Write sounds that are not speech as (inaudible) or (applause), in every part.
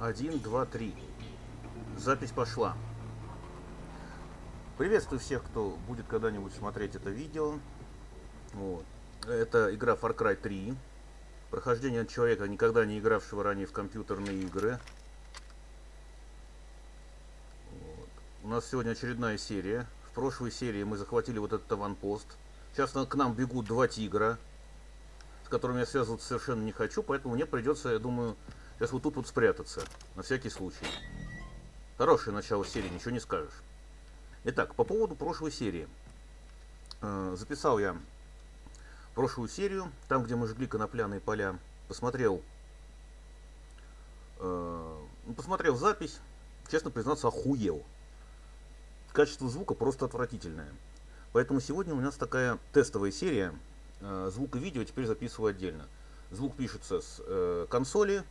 Один, два, три. Запись пошла. Приветствую всех, кто будет когда-нибудь смотреть это видео. Вот. Это игра Far Cry 3. Прохождение от человека, никогда не игравшего ранее в компьютерные игры. Вот. У нас сегодня очередная серия. В прошлой серии мы захватили вот этот аванпост. Сейчас к нам бегут два тигра, с которыми я связываться совершенно не хочу, поэтому мне придется, я думаю, сейчас вот тут вот спрятаться, на всякий случай. Хорошее начало серии, ничего не скажешь. Итак, по поводу прошлой серии. Э, записал я прошлую серию, там, где мы жгли конопляные поля. Посмотрел, э, ну, посмотрел запись, честно признаться, охуел. Качество звука просто отвратительное. Поэтому сегодня у нас такая тестовая серия. Э, звук и видео теперь записываю отдельно. Звук пишется с э, консоли,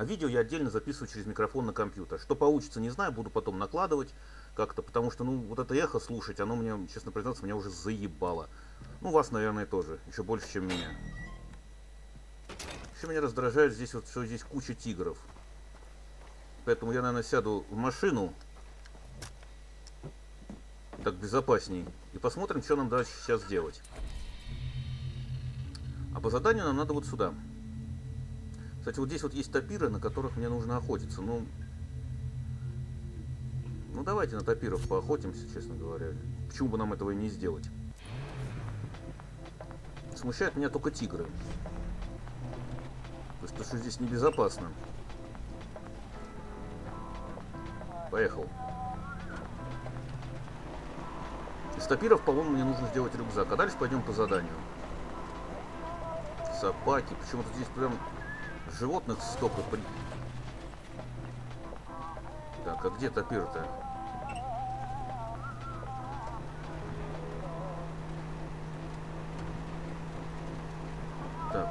а видео я отдельно записываю через микрофон на компьютер. Что получится, не знаю, буду потом накладывать как-то, потому что, ну, вот это эхо слушать, оно мне, честно признаться, меня уже заебало. Ну, вас, наверное, тоже, еще больше, чем меня. Еще меня раздражает здесь вот, что здесь куча тигров. Поэтому я, наверное, сяду в машину, так безопасней. И посмотрим, что нам дальше сейчас делать. А по заданию нам надо вот сюда. Кстати, вот здесь вот есть топиры, на которых мне нужно охотиться. Ну, ну давайте на топиров поохотимся, честно говоря. Почему бы нам этого и не сделать? Смущают меня только тигры. То есть то, что здесь небезопасно. Поехал. Из топиров, по-моему, мне нужно сделать рюкзак. А дальше пойдем по заданию. Собаки. Почему-то здесь прям животных столько при... Так, а где топир-то? Так,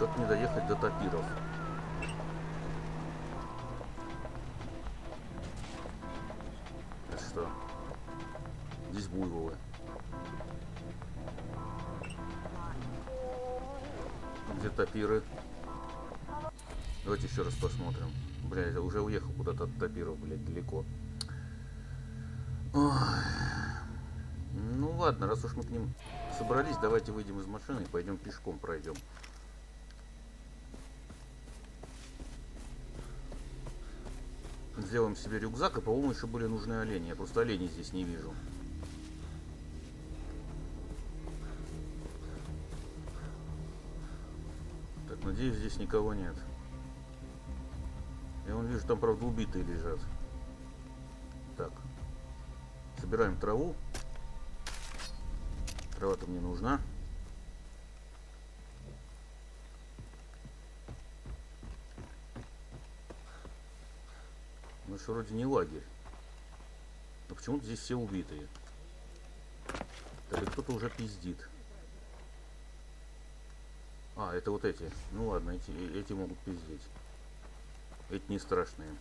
как мне доехать до топиров? Это что? Здесь буйволы. Где топиры? Давайте еще раз посмотрим. Блядь, уже уехал куда-то от топиров, блядь, далеко. Ой. Ну ладно, раз уж мы к ним собрались, давайте выйдем из машины и пойдем пешком пройдем. Сделаем себе рюкзак, и, по-моему, еще были нужны олени. Я просто оленей здесь не вижу. Так, надеюсь, здесь никого нет. Вижу, там, правда, убитые лежат. Так. Собираем траву. Трава-то мне нужна. Ну, что вроде не лагерь. Но почему-то здесь все убитые. Так, кто-то уже пиздит. А, это вот эти. Ну ладно, эти, эти могут пиздеть. Эти не страшные.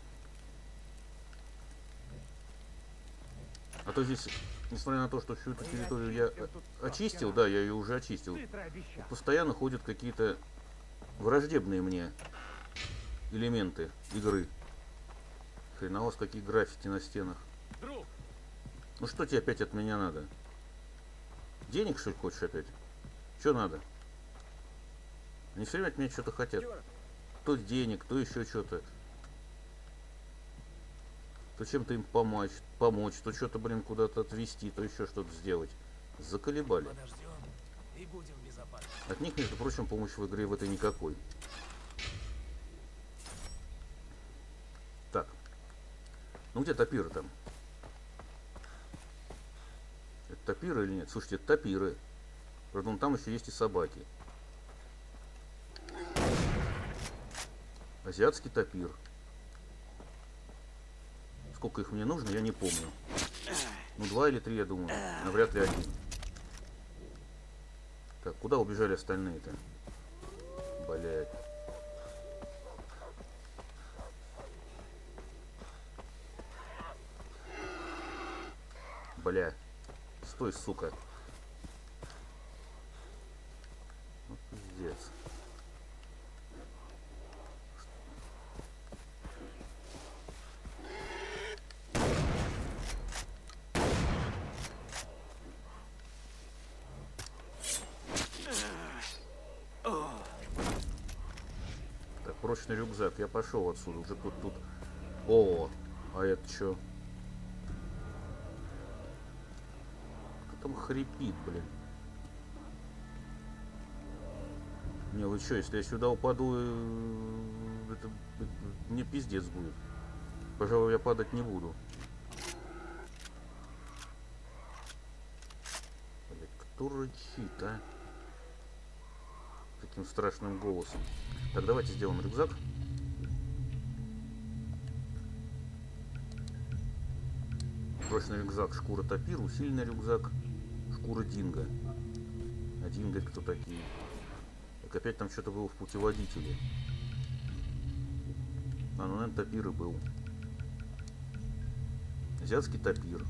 А то здесь, несмотря на то, что всю эту территорию я очистил, да, я ее уже очистил, постоянно ходят какие-то враждебные мне элементы игры. Хрена у вас какие граффити на стенах. Ну что тебе опять от меня надо? Денег, что ли, хочешь опять? Что надо? Они все время от меня что-то хотят. То денег, то еще что-то. То чем-то им помочь, помочь, то что-то, блин, куда-то отвезти, то еще что-то сделать. Заколебали. От них, между прочим, помощи в игре в этой никакой. Так. Ну где топиры там? Это топиры или нет? Слушайте, это топиры. Правда, там еще есть и собаки. Азиатский топир. Сколько их мне нужно, я не помню. Ну, два или три, я думаю. Но вряд ли один. Так, куда убежали остальные-то? Блять. Бля. Стой, сука. Ну, пиздец. Срочный рюкзак. Я пошел отсюда. Уже тут тут. О, а это что? Кто там хрипит, блин? Не, вы что, если я сюда упаду, э, это, мне пиздец будет. Пожалуй, я падать не буду. Блядь, кто рычит, а? Таким страшным голосом. Так, давайте сделаем рюкзак. Прочный рюкзак, шкура тапир, усиленный рюкзак, шкура динго. А динго кто такие? Так опять там что-то было в путеводителе. А, ну, наверное, тапир и был. Азиатский тапир.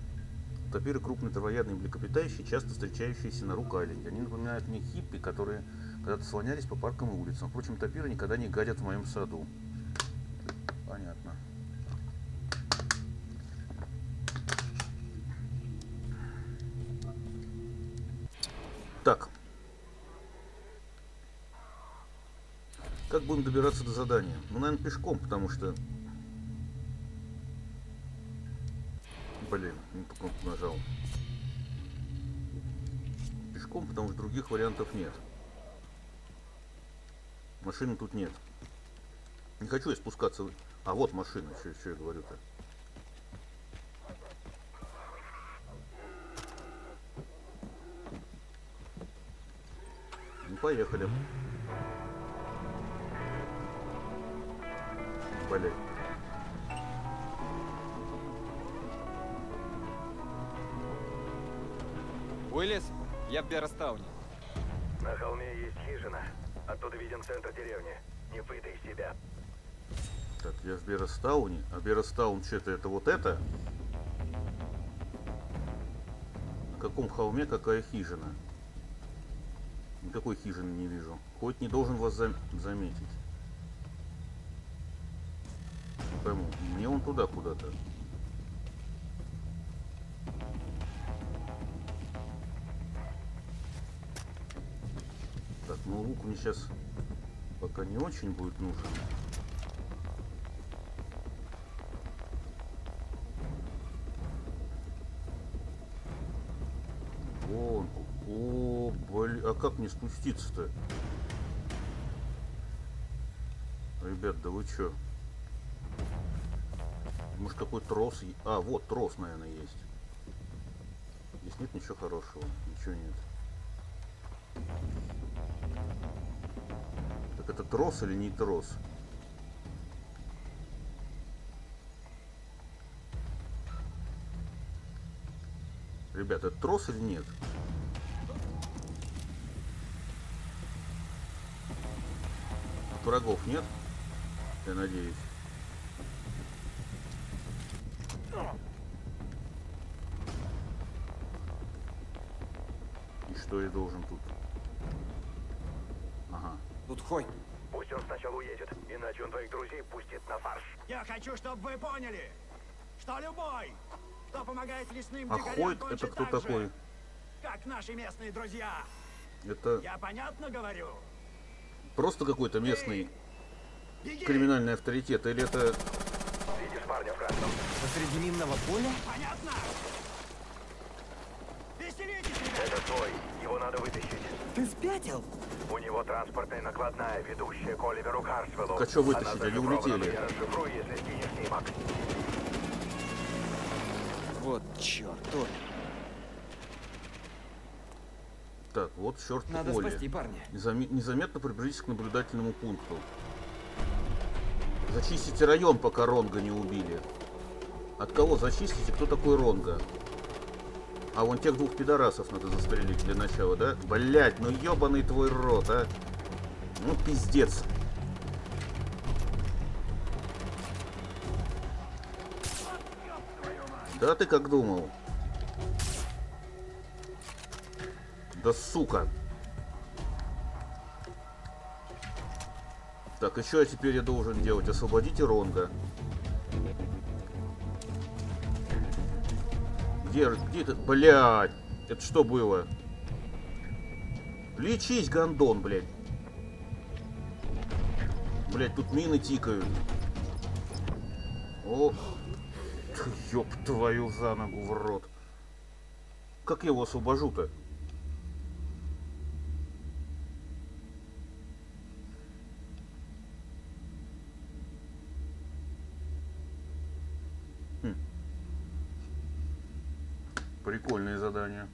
Тапиры крупные травоядные млекопитающие, часто встречающиеся на рукале. Они напоминают мне хиппи, которые когда-то слонялись по паркам и улицам. Впрочем, тапиры никогда не гадят в моем саду. Понятно. Так. Как будем добираться до задания? Ну, наверное, пешком, потому что... Блин, не кнопку нажал. Пешком, потому что других вариантов нет. Машины тут нет. Не хочу я спускаться. А вот машина, что, что я говорю-то. Ну, поехали. Блять. Уиллис, я в Беростауне. На холме есть хижина. Оттуда виден центр деревни. Не выдай себя. Так, я в Беростауне. А Беростаун что-то это вот это? На каком холме какая хижина? Никакой хижины не вижу. Хоть не должен вас зам- заметить. Пойму. Мне он туда куда-то. Мне сейчас пока не очень будет нужен. Вон. О, блин, а как мне спуститься-то? Ребят, да вы чё? Может какой трос? А, вот трос, наверное, есть. Здесь нет ничего хорошего. Ничего нет. Это трос или не трос? Ребята, это трос или нет? Врагов нет? Я надеюсь. И что я должен тут? Ага. Тут Хой. Пусть он сначала уедет, иначе он твоих друзей пустит на фарш. Я хочу, чтобы вы поняли, что любой, кто помогает лесным А дикарям, это кто так же, такой? как наши местные друзья. Это Я понятно говорю? просто какой-то местный Беги! криминальный авторитет или это Видишь парня в красном? Посреди минного поля? Понятно? Веселитесь, ребята! Это твой. Его надо вытащить. Ты спятил? У него транспортная накладная, ведущая к Оливеру Карсвеллу. Так а вытащить? Они улетели. Я расшифрую, если скинешь снимок. Вот черт, Толя. так, вот черт Надо поле. спасти парня. Незаме- Незаметно приблизитесь к наблюдательному пункту. Зачистите район, пока Ронга не убили. От кого зачистите? Кто такой Ронга? А вон тех двух пидорасов надо застрелить для начала, да? Блять, ну ебаный твой рот, а! Ну пиздец. Да ты как думал? Да сука! Так, и что теперь я должен делать? Освободите Ронга. Где, где это? Блядь! Это что было? Лечись, гондон, блядь. Блять, тут мины тикают. О, ёб твою за ногу в рот. Как я его освобожу-то? Хм. Прикольное задание.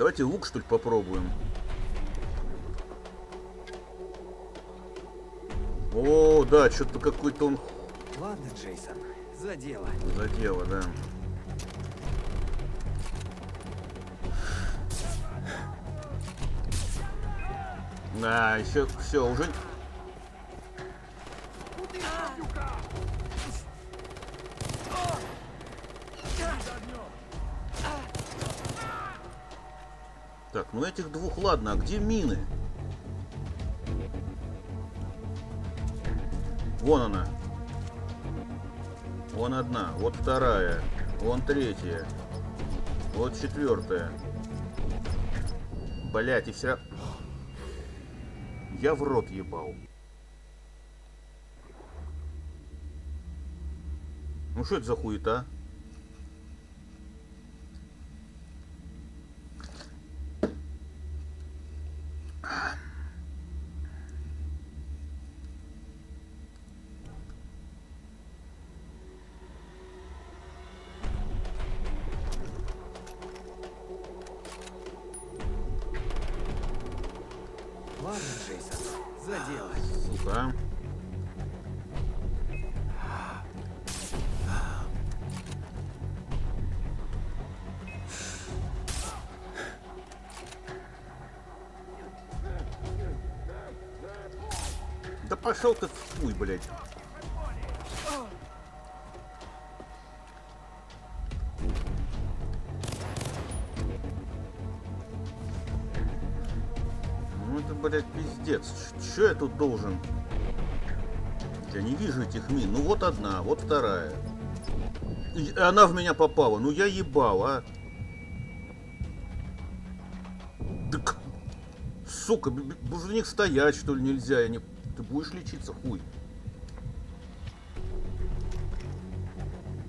Давайте лук, что ли, попробуем. О, да, что-то какой-то он Ладно, Джейсон, за дело. за дело, да. Да, еще все, уже. Ну этих двух ладно, а где мины? Вон она. Вон одна, вот вторая, вон третья, вот четвертая. Блять, и вся... Я в рот ебал. Ну что это за хуета? Ладно, Джейсон, за дело. Сука. Да пошел ты в хуй, блядь. Пиздец. Че я тут должен? Я не вижу этих мин. Ну вот одна, вот вторая. И она в меня попала. Ну я ебал, а. Так, сука, возле них стоять, что ли, нельзя? Я не... Ты будешь лечиться, хуй.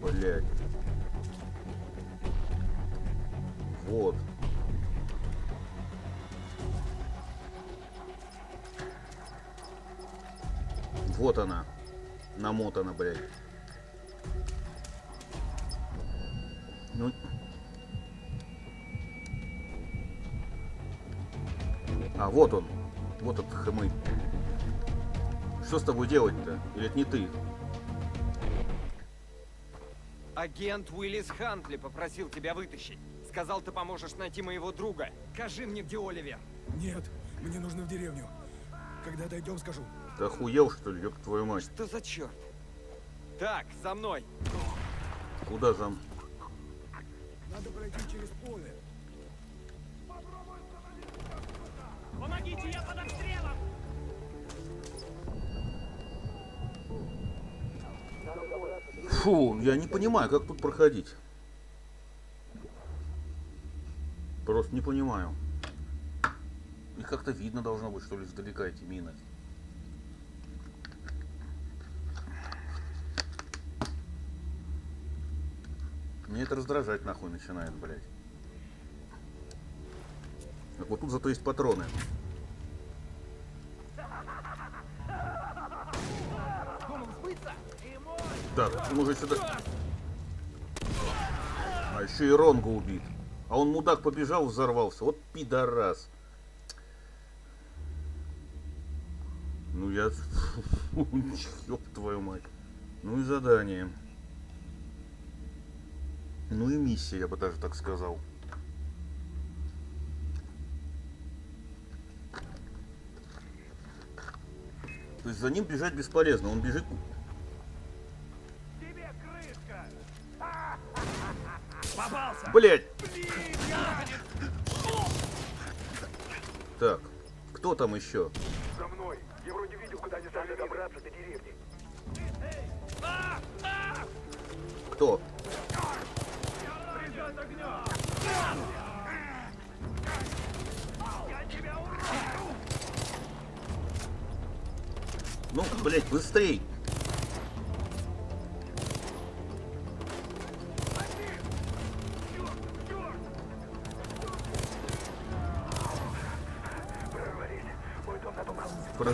Блядь. Это не ты? Агент Уиллис Хантли попросил тебя вытащить. Сказал, ты поможешь найти моего друга. Скажи мне, где Оливер. Нет, мне нужно в деревню. Когда дойдем, скажу. Ты охуел, что ли, ёб твою мать? Что за черт? Так, за мной. Куда зам? Надо пройти через поле. Помогите, я под обстрелом! Фу, я не понимаю, как тут проходить. Просто не понимаю. Их как-то видно должно быть, что ли, издалека эти мины. Мне это раздражать нахуй начинает, блядь. Так вот тут зато есть патроны. Так, он уже сюда... А еще и Ронго убит. А он, мудак, побежал, взорвался. Вот пидорас. Ну я... (laughs) Ёб твою мать. Ну и задание. Ну и миссия, я бы даже так сказал. То есть за ним бежать бесполезно. Он бежит Блять! Так, кто там еще? За мной! Я вроде видел, куда они стали добраться до деревни. Кто? Ну, блядь, быстрей!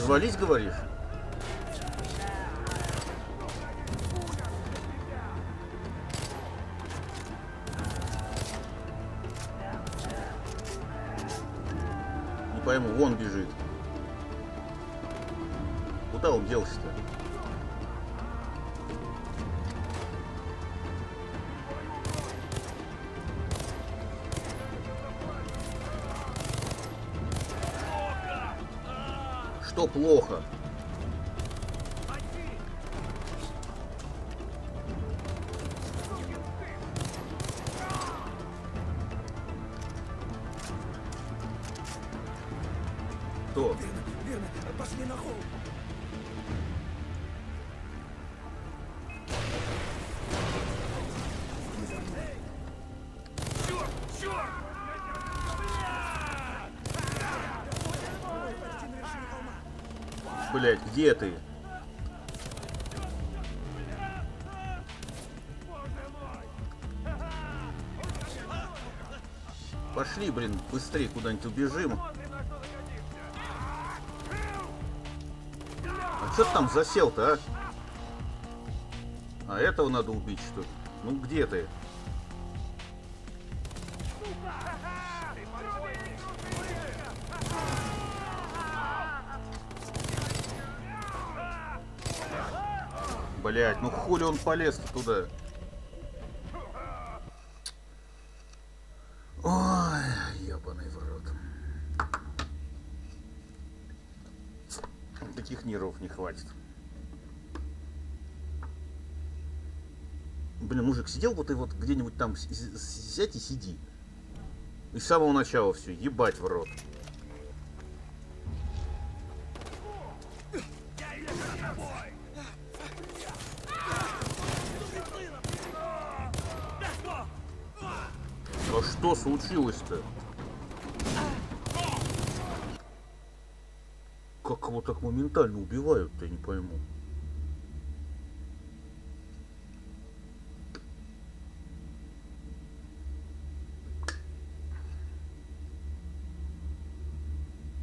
Развались, говоришь? Где ты? Пошли, блин, быстрее куда-нибудь убежим. А что ты там засел-то, а? А этого надо убить, что ли? Ну где ты? Блять, ну хули он полез туда? Ой, ебаный в рот. Таких нервов не хватит. Блин, мужик сидел вот и вот где-нибудь там сядь и сиди. И с самого начала все, ебать в рот. Случилось-то? Как его так моментально убивают-то, я не пойму.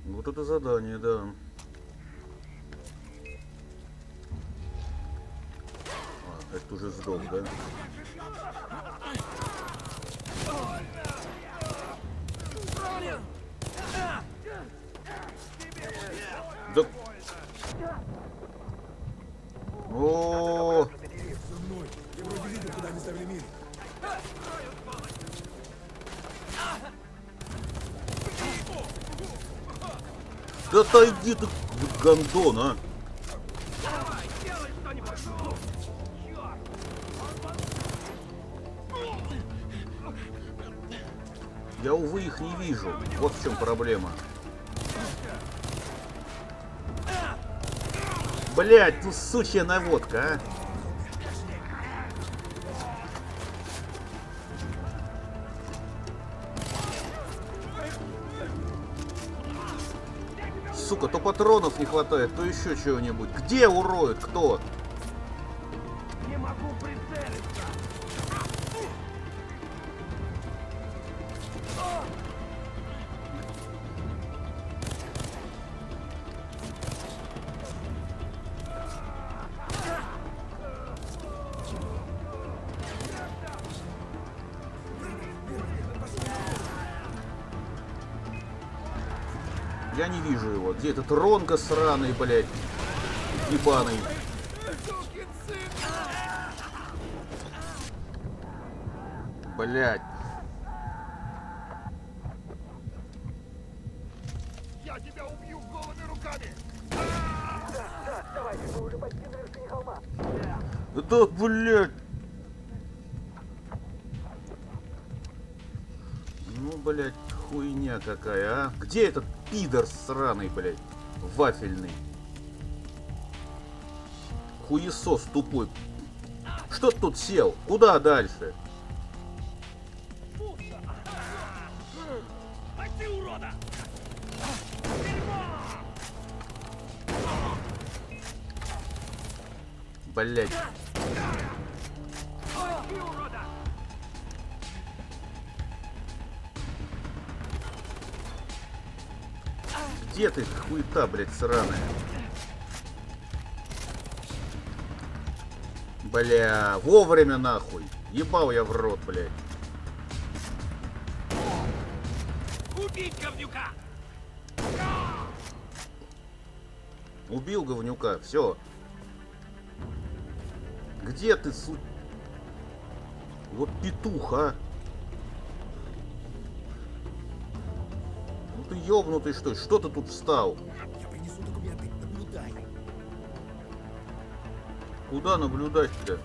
Вот это задание, да отойди ты, гандон, а! Я, увы, их не вижу. Вот в чем проблема. Блять, ну сучья наводка, а! Патронов не хватает, то еще чего-нибудь. Где уроют? Кто? Где этот Ронга сраный, блядь? Ебаный. Блядь. Я тебя убью голыми руками! Давай, мы уже почти на вершине холма. Да, блядь. Ну, блядь, хуйня какая, а? Где этот пидор сраный, блядь? Вафельный. Хуесос тупой. Что ты тут сел? Куда дальше? Блять. Где ты, хуета, блядь, сраная? Бля, вовремя нахуй. Ебал я в рот, блядь. Убить говнюка! Убил говнюка, все. Где ты, су... Вот петух, а? Ёбнутый что ли? Что ты тут встал? Я принесу документы, наблюдай. Куда наблюдать-то?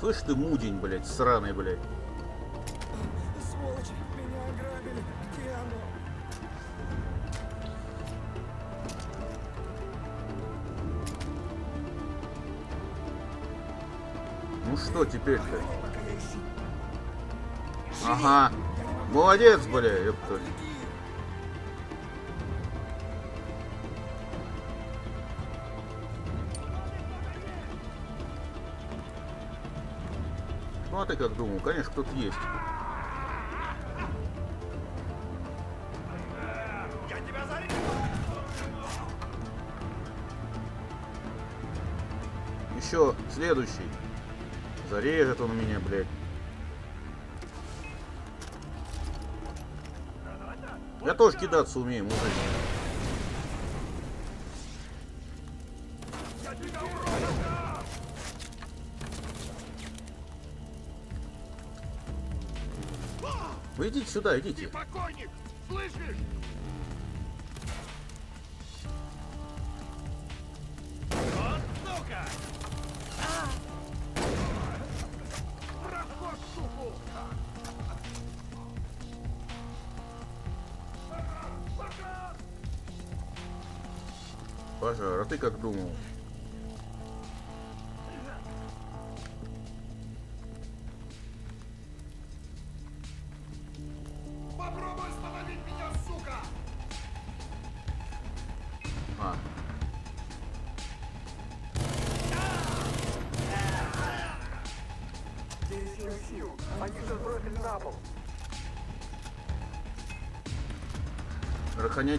Слышь ты, мудень, блядь, сраный, блядь. Сволочи, меня ограбили. Где оно? Ну что теперь-то? Ага. Молодец, бля, ёпта. Ну а ты как думал? Конечно, кто-то есть. Еще следующий. Зарежет он меня, блядь. Я тоже кидаться умею, мужик. Вы идите сюда, идите. Покойник! Слышишь?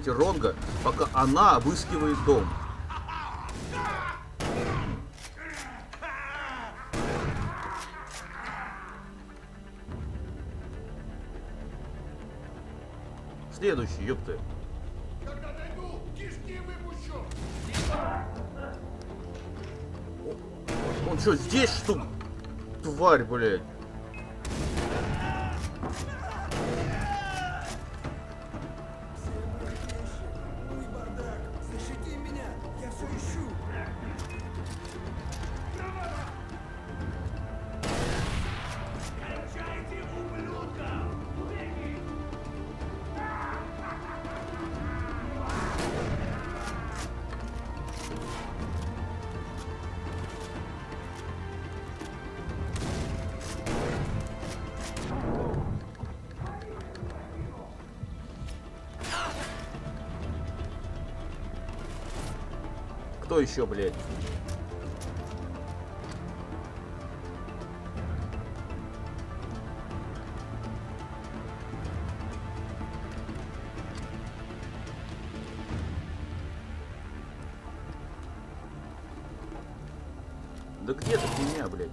Охраняйте Ронга, пока она обыскивает дом. Кто еще, блядь? Да где ты меня, блядь?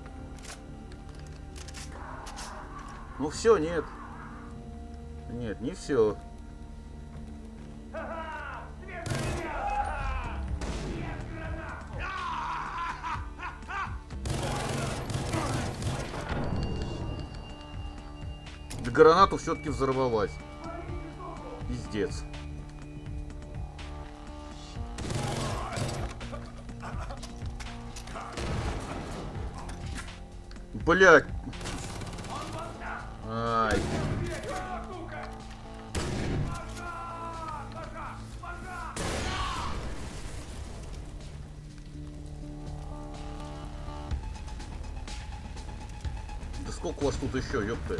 Ну все, нет. Нет, не все. Гранату все-таки взорвалась. Пиздец. Блять. Ай. Да сколько у вас тут еще, ёпта?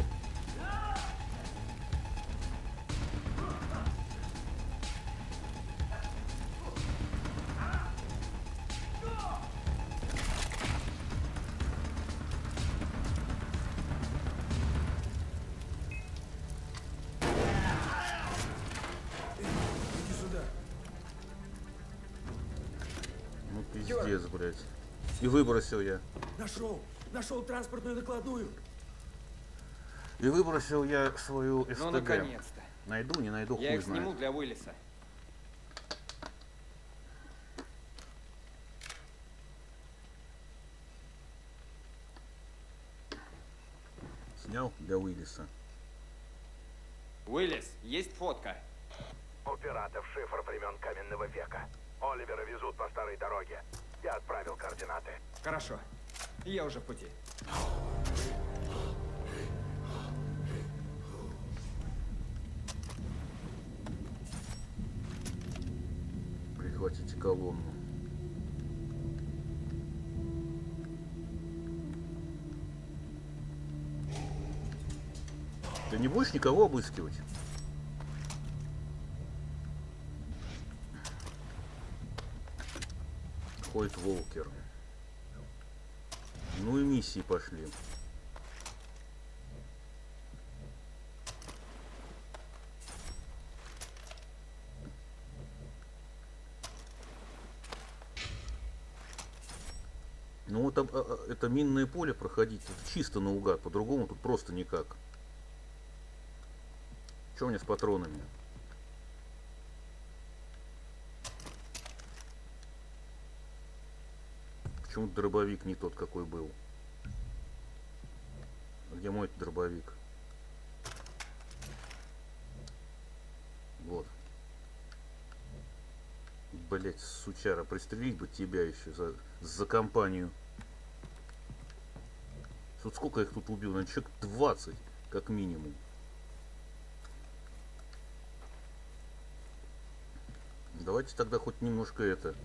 Пиздец, блядь. И выбросил я. Нашел! Нашел транспортную накладную! И выбросил я свою СТГ. Ну, наконец-то. Найду, не найду, Я хуй их сниму знает. для Уиллиса. Снял для Уиллиса. Уиллис, есть фотка? У пиратов шифр времен каменного века. Оливера везут по старой дороге. Я отправил координаты. Хорошо. Я уже в пути. Прихватите колонну. Ты не будешь никого обыскивать? Ходит Волкер. Ну и миссии пошли. Ну вот об- а- а, это минное поле проходить это чисто наугад, по-другому тут просто никак. Что у меня с патронами? Почему дробовик не тот, какой был? Где мой дробовик? Вот. Блять, сучара, пристрелить бы тебя еще за, за компанию. Тут сколько их тут убил? Наверное, человек 20, как минимум. Давайте тогда хоть немножко это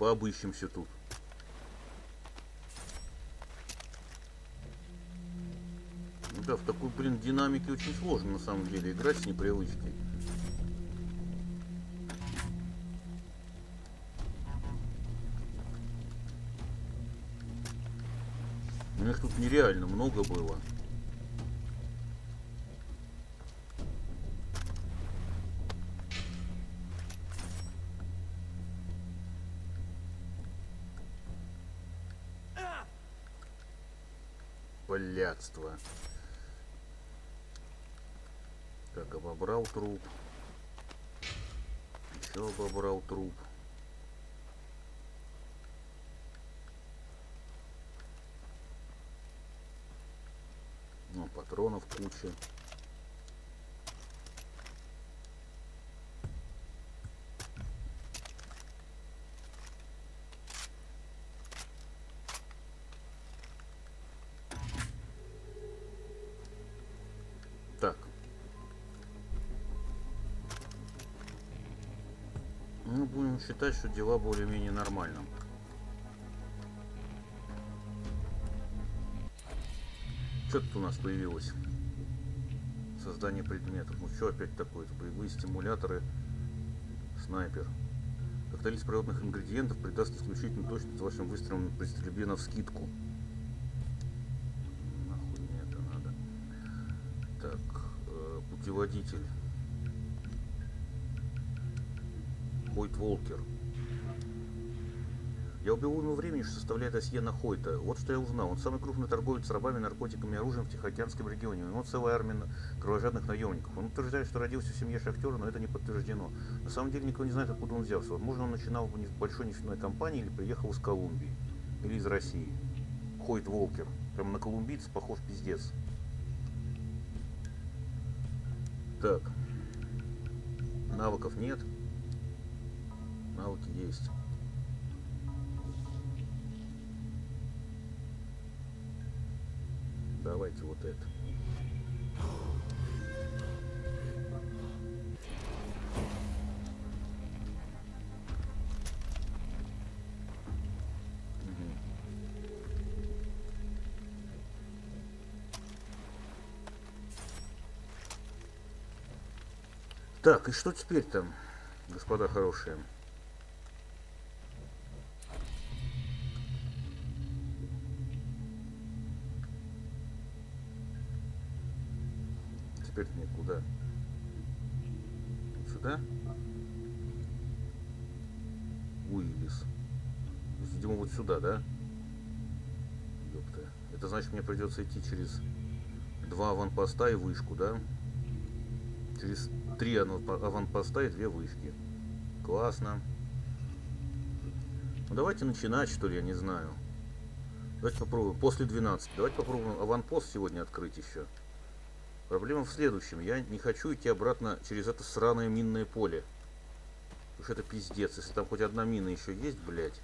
пообыщемся тут. В такой, блин, динамике очень сложно на самом деле играть с непривычкой. У них тут нереально много было. Блядство. Так, обобрал труп. Еще обобрал труп. Ну, патронов куча. Будем считать, что дела более-менее нормально. Что тут у нас появилось? Создание предметов. Ну что опять такое-то? Боевые стимуляторы. Снайпер. Коктейль из природных ингредиентов придаст исключительно точность вашим выстрелам при стрельбе на вскидку. Нахуй мне это надо. Так, э, путеводитель. Волкер. Я убил уйму времени, что составляет досье на Хойта. Вот что я узнал. Он самый крупный торговец рабами, наркотиками и оружием в Тихоокеанском регионе. У него целая армия кровожадных наемников. Он утверждает, что родился в семье шахтера, но это не подтверждено. На самом деле никто не знает, откуда он взялся. Возможно, он начинал в большой нефтяной компании или приехал из Колумбии. Или из России. Хойт Волкер. Прям на колумбийца похож пиздец. Так. Навыков нет. Есть. Давайте вот это. Так, и что теперь там, господа хорошие? Куда? Сюда? Уиллис. Видимо, вот сюда, да? Ёпта. Это значит, мне придется идти через два аванпоста и вышку, да? Через три аванпо- аванпоста и две вышки. Классно. Ну давайте начинать, что ли, я не знаю. Давайте попробуем. После 12. Давайте попробуем аванпост сегодня открыть еще. Проблема в следующем. Я не хочу идти обратно через это сраное минное поле. Что это пиздец. Если там хоть одна мина еще есть, блядь.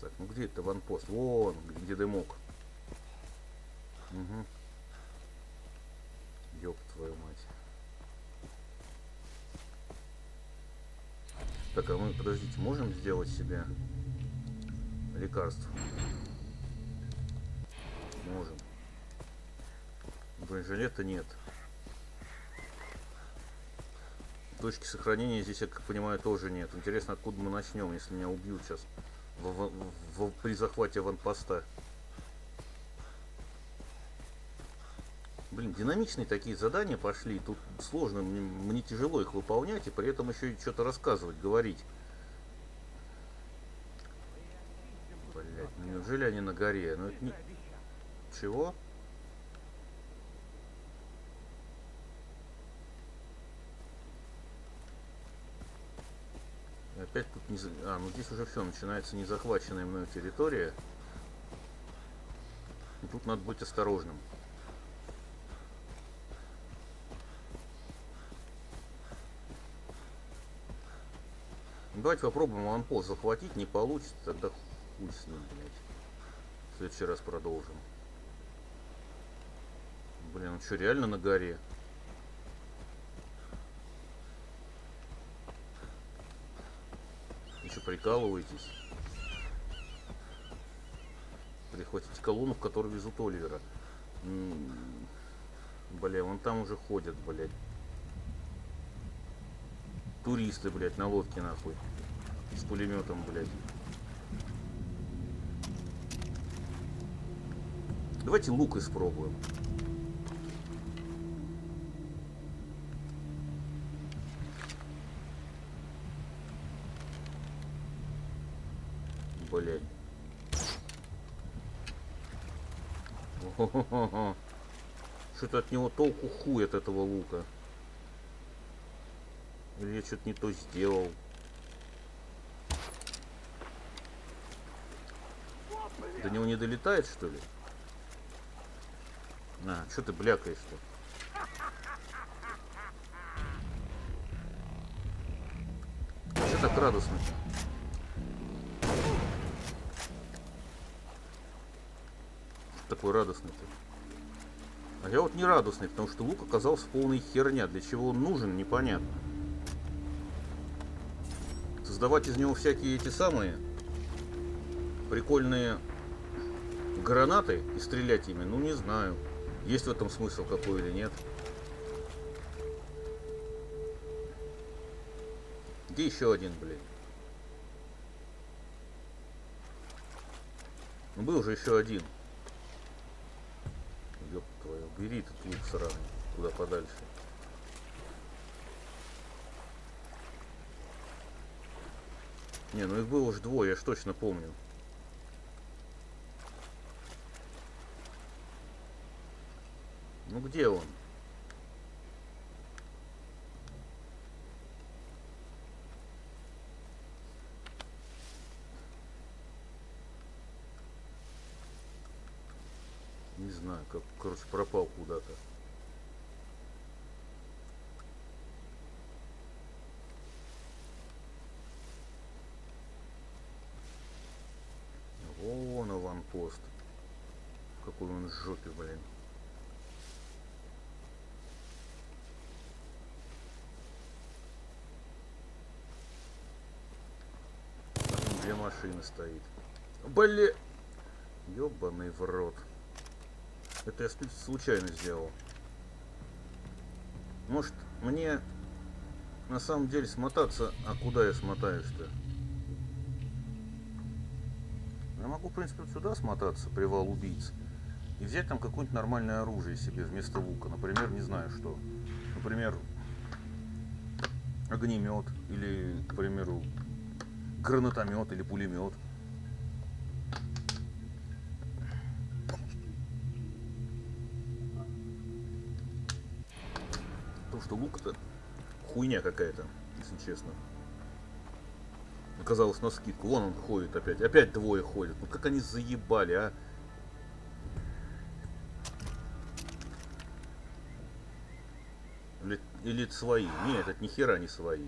Так, ну где это ванпост? Вон, где дымок. Угу. Ёб твою мать. Так, а мы, подождите, можем сделать себе лекарство? Можем. Бронежилета нет. Точки сохранения здесь, я как понимаю, тоже нет. Интересно, откуда мы начнем, если меня убьют сейчас в- в- в- при захвате аванпоста. Блин, динамичные такие задания пошли. Тут сложно, мне, мне тяжело их выполнять, и при этом еще и что-то рассказывать, говорить. Блять, ну неужели они на горе? Ну это не... Чего? Опять тут не... А, ну здесь уже все, начинается незахваченная мною территория. Тут надо быть осторожным. Давайте попробуем аванпост захватить, не получится, тогда хуй с ним, блядь. В следующий раз продолжим. Блин, он что, реально на горе? Что, прикалываетесь? Прихватите колонну, в которой везут Оливера. М, Бля, вон там уже ходят, блядь. Туристы, блядь, на лодке нахуй. С пулеметом, блядь. Давайте лук испробуем. Блядь. (laughs) Что-то от него толку хуй от этого лука. Или я что-то не то сделал. До него не долетает, что ли? На, что ты блякаешь-то? Что так радостно? Что такой радостный-то? А я вот не радостный, потому что лук оказался полной херня. Для чего он нужен, непонятно. Создавать из него всякие эти самые прикольные гранаты и стрелять ими, ну не знаю. Есть в этом смысл какой или нет. Где еще один, блин? Ну был же еще один. Ёб твою, бери этот лук сраный, куда подальше. Не, ну их было уж двое, я ж точно помню. Ну где он? Не знаю, как, короче, пропал куда-то. Вон аванпост. Какой он жопе, блин. две машины стоит. Блин! Ёбаный в рот. Это я случайно сделал. Может, мне на самом деле смотаться... А куда я смотаюсь-то? Я могу, в принципе, вот сюда смотаться, привал убийц. И взять там какое-нибудь нормальное оружие себе вместо лука. Например, не знаю что. Например, огнемет. Или, к примеру, гранатомет или пулемет. Потому что лук это хуйня какая-то, если честно. Оказалось на скидку. Вон он ходит опять. Опять двое ходят. Ну как они заебали, а? Или, или это свои? Нет, это ни хера не свои.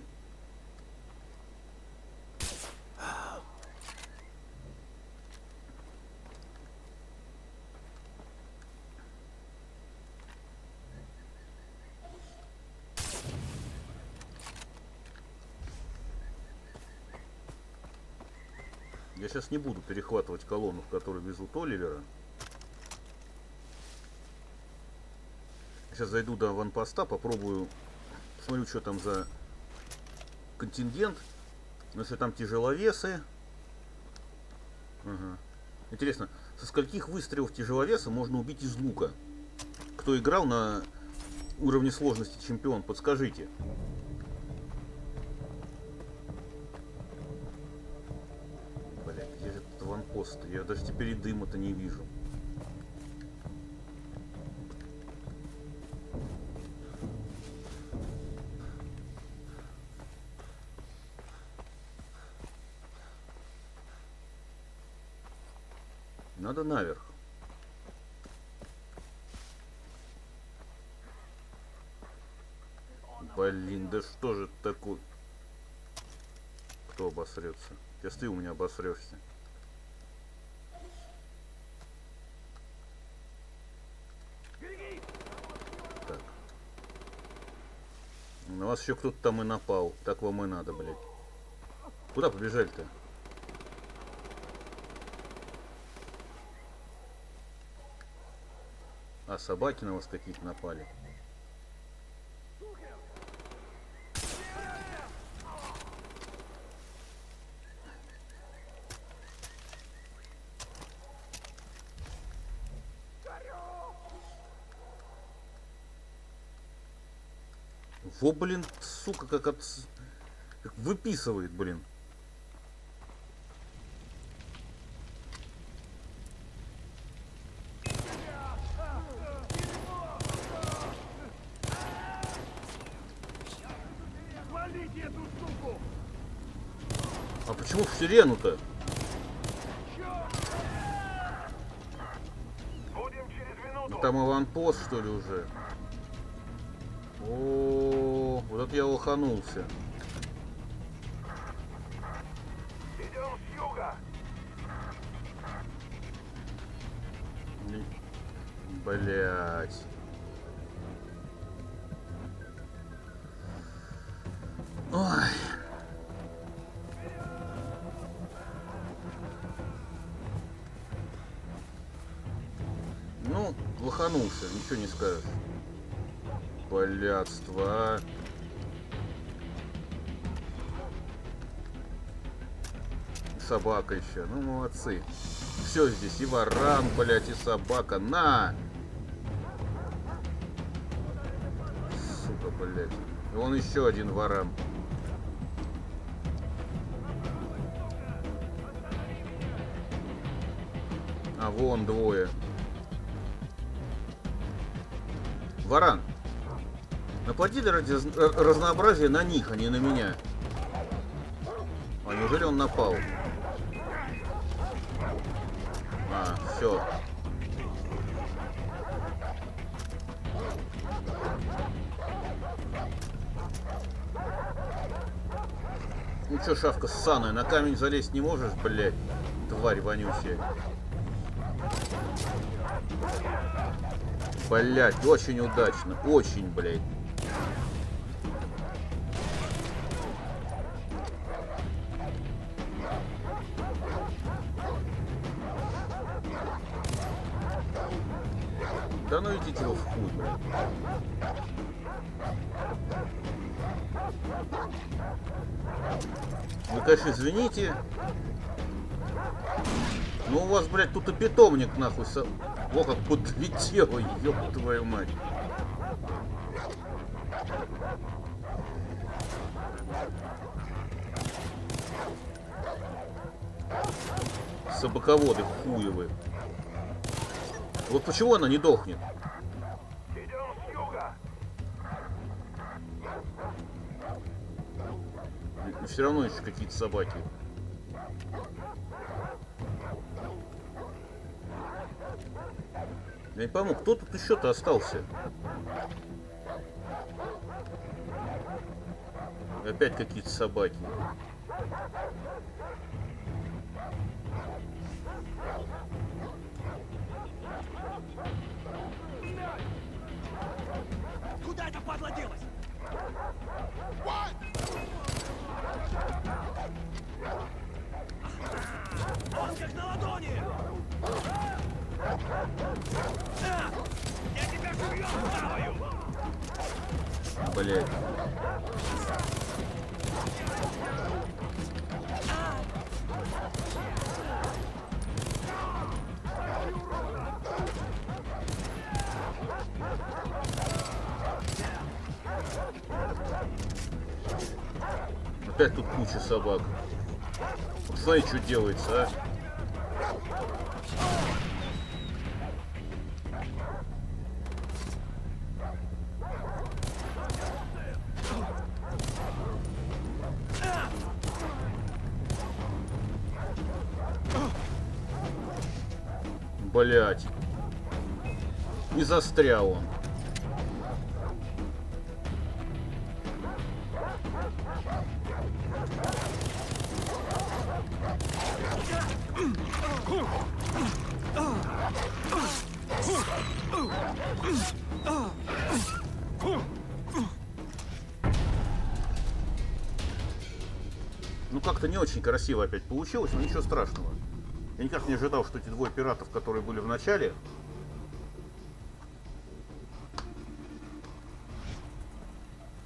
Я сейчас не буду перехватывать колонну, в которой везут Оливера. Сейчас зайду до ванпоста, попробую, посмотрю, что там за контингент. Ну, Если там тяжеловесы. Ага. Интересно, со скольких выстрелов тяжеловеса можно убить из лука? Кто играл на уровне сложности чемпион, подскажите. Ванпост? Я даже теперь и дыма-то не вижу. Надо наверх. Блин, да что же такое? Кто обосрется? Сейчас ты у меня обосрешься. Так. На вас еще кто-то там и напал. Так вам и надо, блядь. Куда побежали-то? А собаки на вас какие-то напали. Блин, сука, как от... как выписывает, блин. А почему в сирену-то? Ну, Там аванпост, что ли, уже? О, вот это я лоханулся. Идем с юга. Блять. Ой. Ну, лоханулся, ничего не скажешь. Блядство, а. Собака еще. Ну, молодцы. Все здесь. И варан, блядь, и собака. На! Сука, блядь. И вон еще один варан. А, вон двое. Варан. Наплодили ради ра- разнообразия на них, а не на меня. А неужели он напал? А, все. Ну чё, шавка ссаная, на камень залезть не можешь, блядь? Тварь вонючая. Блядь, очень удачно, очень, блядь. Да ну идите вы в хуй, блядь. Вы, конечно, извините. Ну у вас, блядь, тут и питомник нахуй. Со... О, как подлетело, ёб твою мать. Собаководы хуевы. Вот почему она не дохнет? Юга. И все равно еще какие-то собаки. Я не пойму, кто тут еще-то остался? Опять какие-то собаки. Блять. Опять тут куча собак. Вот Смотри, что делается, а. Блять. Не застрял он. Ну как-то не очень красиво опять получилось, но ничего страшного. Я никак не ожидал, что эти двое пиратов, которые были в начале,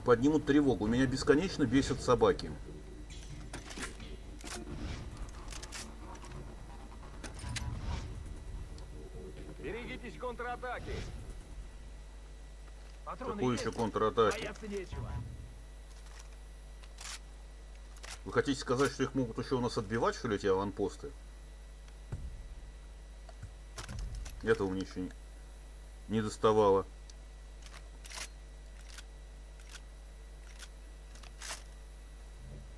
поднимут тревогу. Меня бесконечно бесят собаки. Берегитесь контратаки. Патроны Какой есть? еще контратаки? Вы хотите сказать, что их могут еще у нас отбивать, что ли, эти аванпосты? Этого мне еще не, доставало.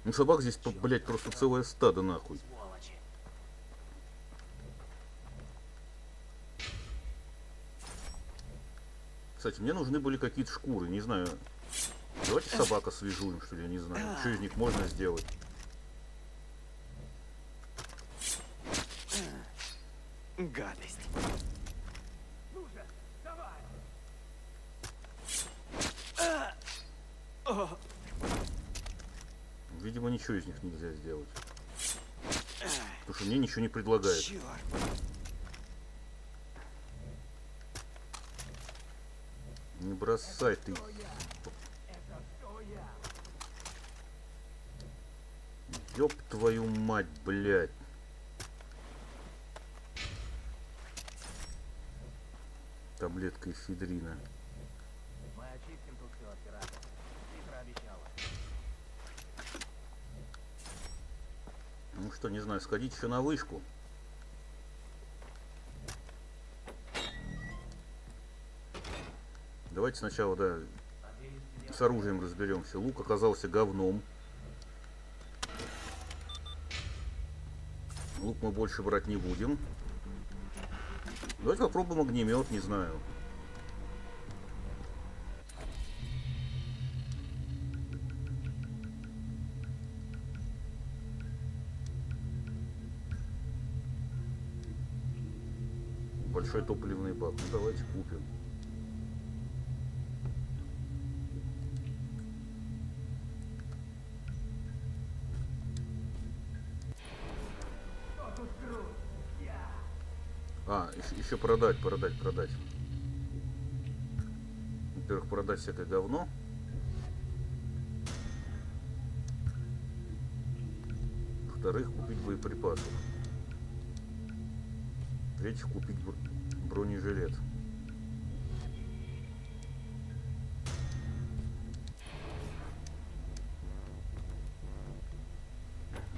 Ну собак здесь, блядь, просто целое стадо нахуй. Кстати, мне нужны были какие-то шкуры, не знаю. Давайте собака свяжуем, что ли, я не знаю. Что из них можно сделать? Гадость. Ну же, давай! Видимо, ничего из них нельзя сделать. Потому что мне ничего не предлагает. Черт. Не бросай ты. Ёб твою мать, блядь. Таблетка эфедрина. Мы очистим тут все от пиратов. Цифра обещала. Ну что, не знаю, сходить еще на вышку. Давайте сначала, да, с оружием разберемся. Лук оказался говном. Лук мы больше брать не будем. Давайте попробуем огнемет, не знаю. Большой топливный бак. Ну давайте купим. А, еще, еще продать, продать, продать. Во-первых, продать всякое говно. Во-вторых, купить боеприпасов. В-третьих, купить бронежилет.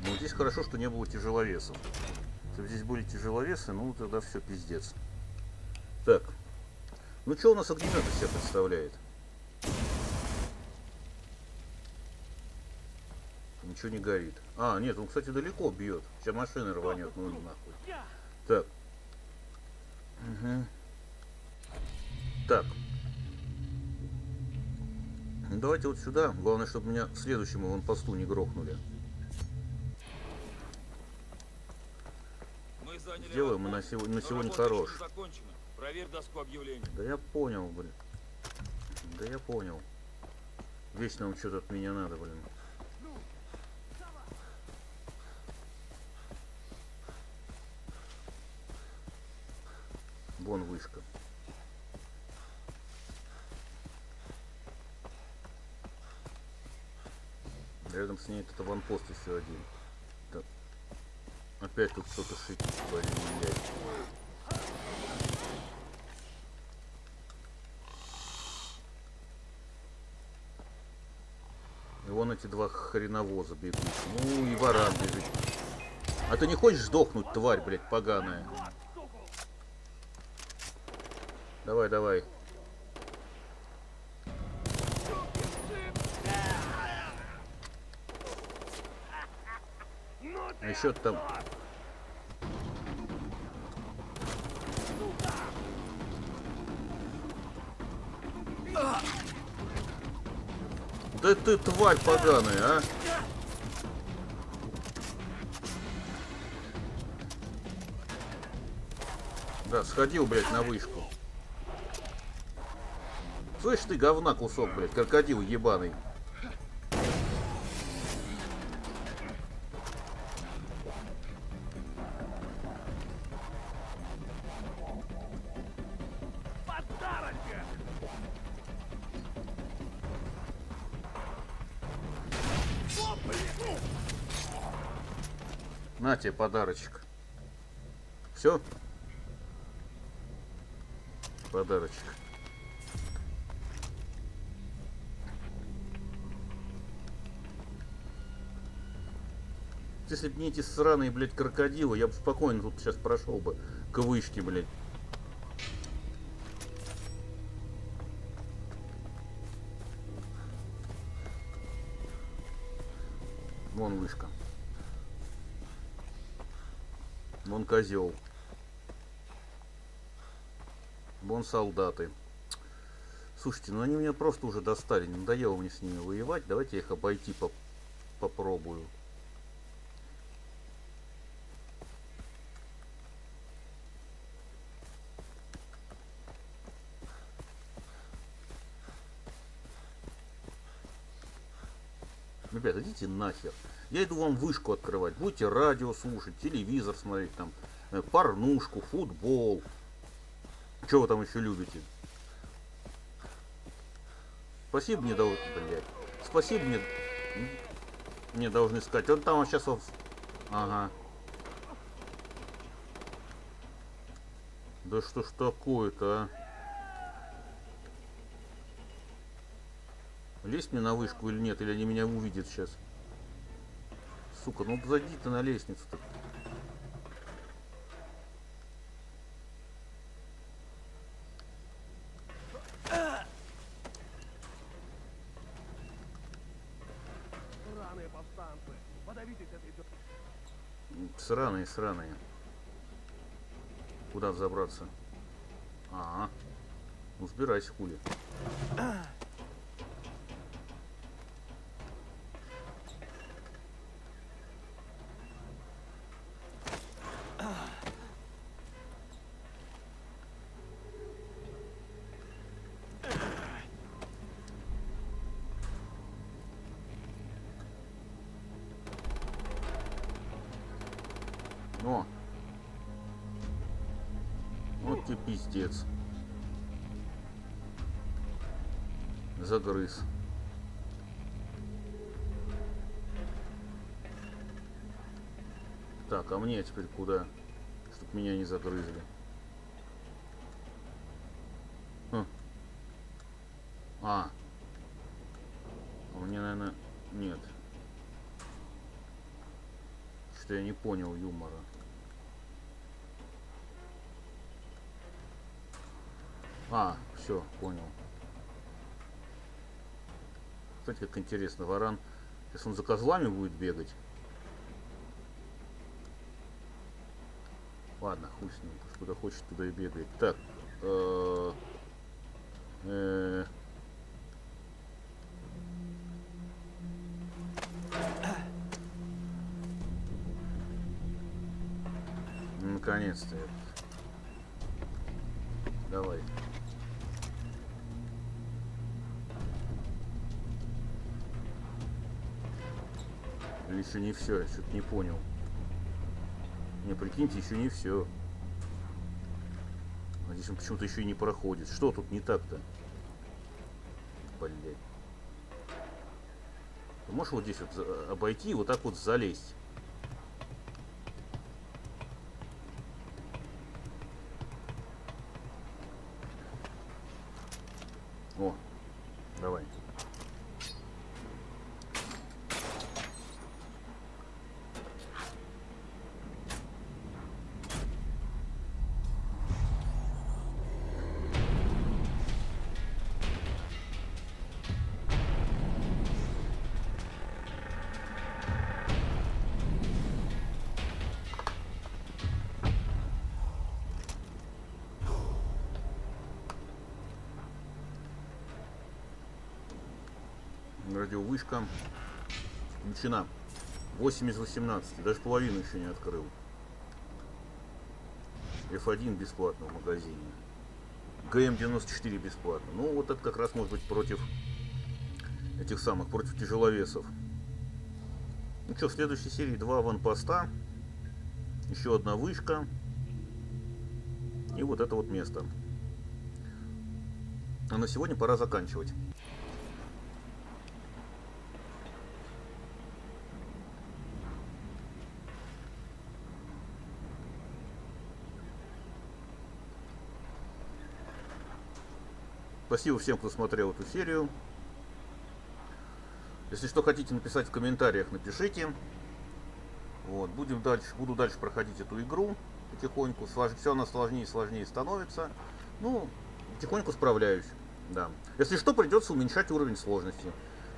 Ну, здесь хорошо, что не было тяжеловесов. Если бы здесь были тяжеловесы, ну, тогда все пиздец. Так. Ну, что у нас огнемет из себя представляет? Ничего не горит. А, нет, он, кстати, далеко бьет. Сейчас машина рванет, ну нахуй. Так. Мгм. Так. Давайте вот сюда. Главное, чтобы меня в следующем аванпосту не грохнули. Мы Сделаем мы на сегодня, на сегодня хорош. Проверь доску объявлений. Да я понял, блин. Да я понял. Вечно вам что-то от меня надо, блин. Вон вышка. Рядом с ней этот аванпост еще один. Так. Опять тут кто-то шипит, блин, И вон эти два хреновоза бегут. Ну и варан бежит. А ты не хочешь сдохнуть, тварь, блядь, поганая? Давай, давай. А еще там... Да ты тварь поганая, а! Да, сходил, блядь, на вышку. Слышь ты, говна кусок, блядь, крокодил ебаный. На тебе подарочек. Все? Подарочек. Если бы не эти сраные, блядь, крокодилы, я бы спокойно тут сейчас прошел бы к вышке, блядь. Вон вышка. Вон козел. Вон солдаты. Слушайте, ну они меня просто уже достали. Надоело мне с ними воевать. Давайте я их обойти поп- попробую. Ребята, идите нахер. Я иду вам вышку открывать. Будете радио слушать, телевизор смотреть, там, э, порнушку, футбол. Что вы там еще любите? Спасибо мне дал... Блядь. Спасибо мне... Мне должны сказать. Он там сейчас... Ага. Да что ж такое-то, а? Лезть мне на вышку или нет, или они меня увидят сейчас. Сука, ну зайди ты на лестницу-то. Сраные Сраные, сраные. Куда взобраться? Ага. Ну, сбирайся, хули. Вот ты пиздец. Загрыз. Так, а мне теперь куда? Чтоб меня не загрызли. Хм. А. А мне, наверное, нет. Что я не понял юмора. А, все, понял. Кстати, как интересно, варан, если он за козлами будет бегать. Ладно, хуй с ним, куда хочет, туда и бегает. Так, э, э, Наконец-то. это. Давай. Или еще не все, я что-то не понял. Не, прикиньте, еще не все. А здесь он почему-то еще и не проходит. Что тут не так-то? Блять. Ты можешь вот здесь вот обойти и вот так вот залезть? Радиовышка включена. 8 из 18. Даже половину еще не открыл. F1 бесплатно в магазине. ГМ-94 бесплатно. Ну, вот это как раз может быть против этих самых, против тяжеловесов. Ну что, в следующей серии два ванпоста. Еще одна вышка. И вот это вот место. А на сегодня пора заканчивать. Спасибо всем, кто смотрел эту серию. Если что хотите написать в комментариях, напишите. Вот, будем дальше, буду дальше проходить эту игру потихоньку. Все она сложнее и сложнее становится. Ну, потихоньку справляюсь. Да. Если что, придется уменьшать уровень сложности.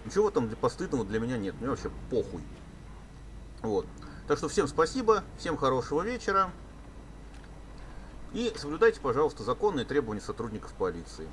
Ничего там для постыдного для меня нет. Мне вообще похуй. Вот. Так что всем спасибо, всем хорошего вечера. И соблюдайте, пожалуйста, законные требования сотрудников полиции.